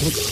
Thanks.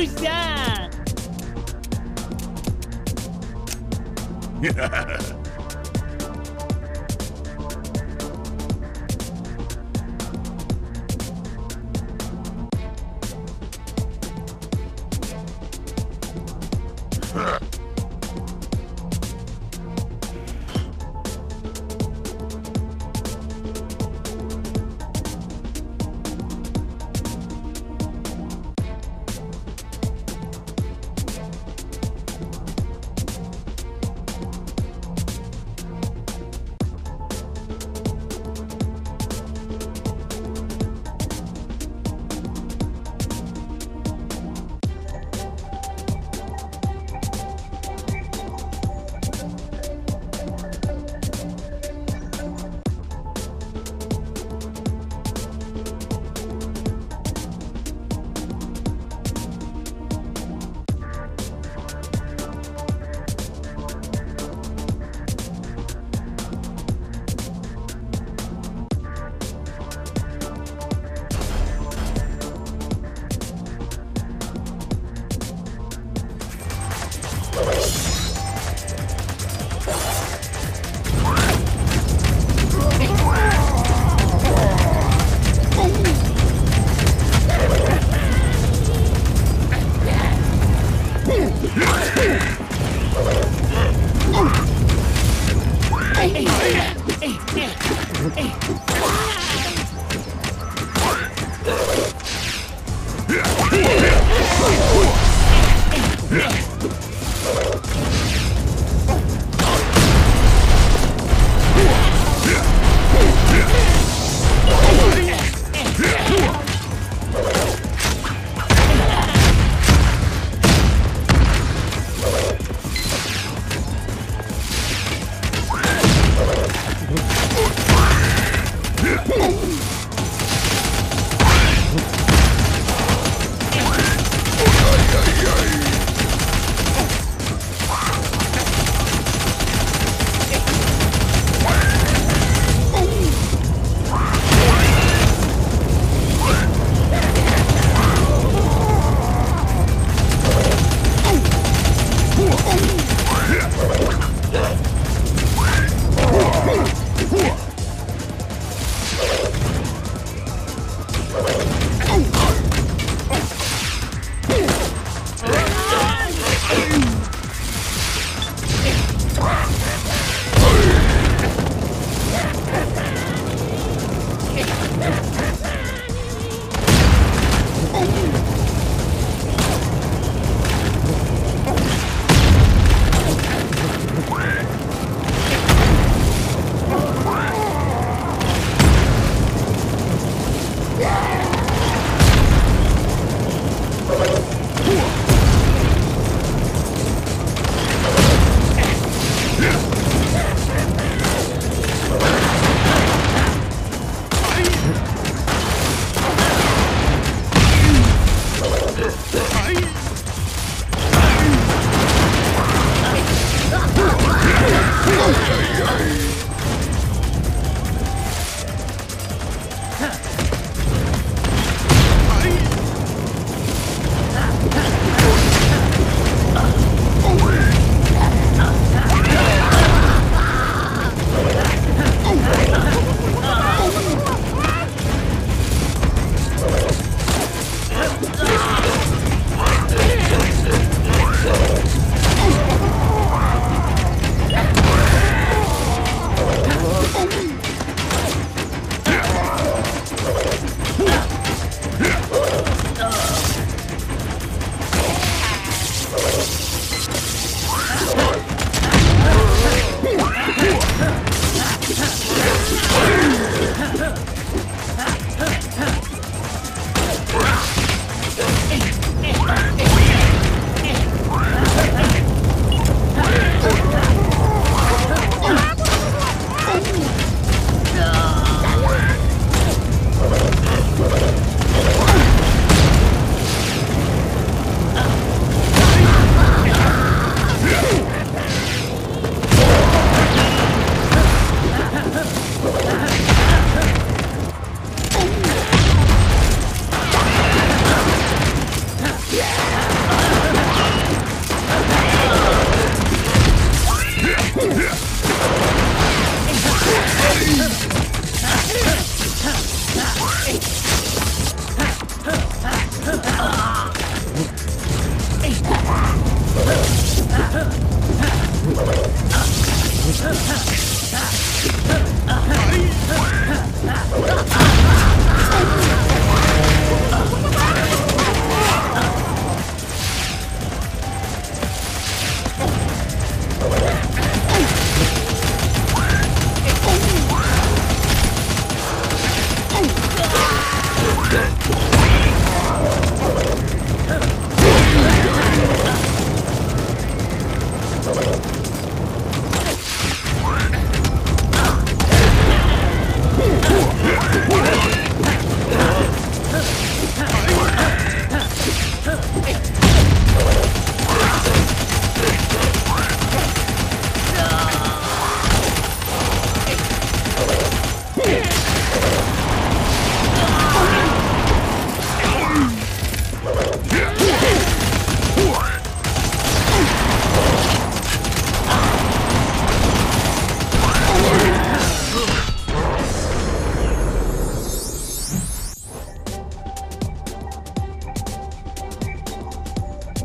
Who's that? Yeah.